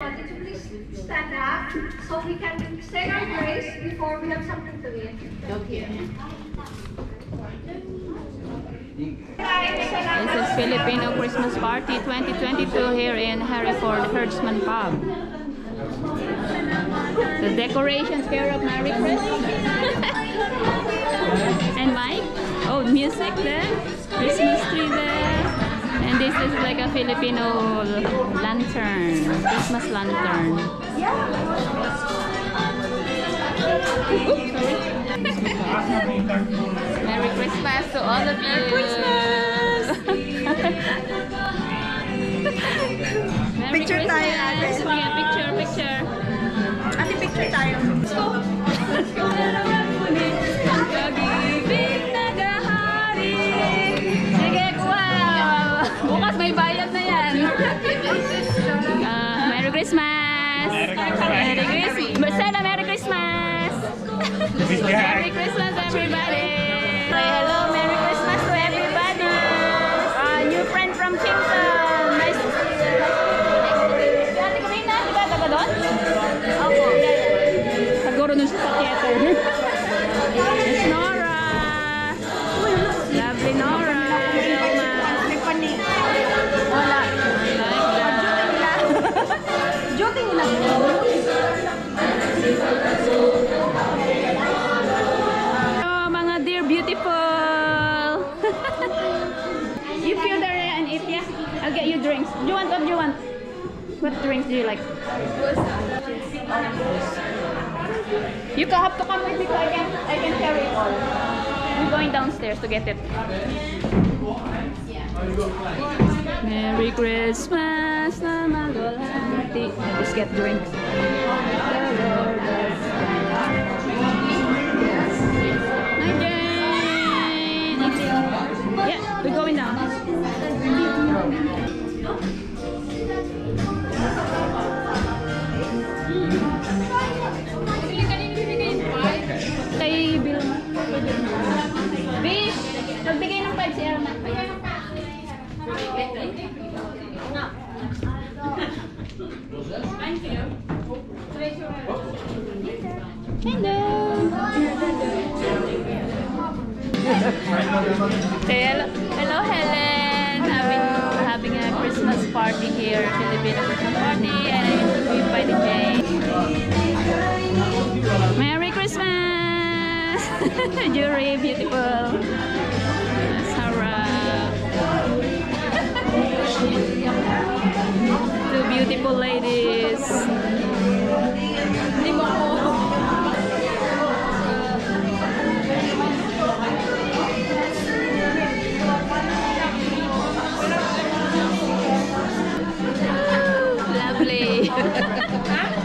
Did you please stand up so we can say our grace before we have something to eat? Okay. This is Filipino Christmas Party 2022 here in Hereford Herdsman Pub. The decorations care of Mary Chris. and Mike. Oh, music there. Christmas tree there. And this is like a Filipino lantern. Christmas lantern. Merry Christmas to all of you. Merry Picture Christmas. tayo, ate. Yeah, picture, picture. Ate, picture tayo. Pag-ibig Ah, Merry Christmas. Merry Christmas. Merry Christmas. Merry Christmas, everybody. I'll get you drinks. Do you want what do you want? What drinks do you like? You can have to come with me so I can I can carry it all. We're going downstairs to get it. Merry Christmas na magulati. Let's get drinks. Jane. Yeah, we're going down. 그렇죠? Jury, beautiful. Sarah. Two beautiful ladies. Lovely.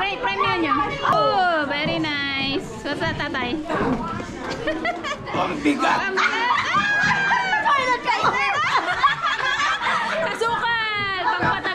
Great prime na niya. Oh, very nice. So sa tatay. Ang bigat. Ang ah! bigat. Kasukan! Pagpatay.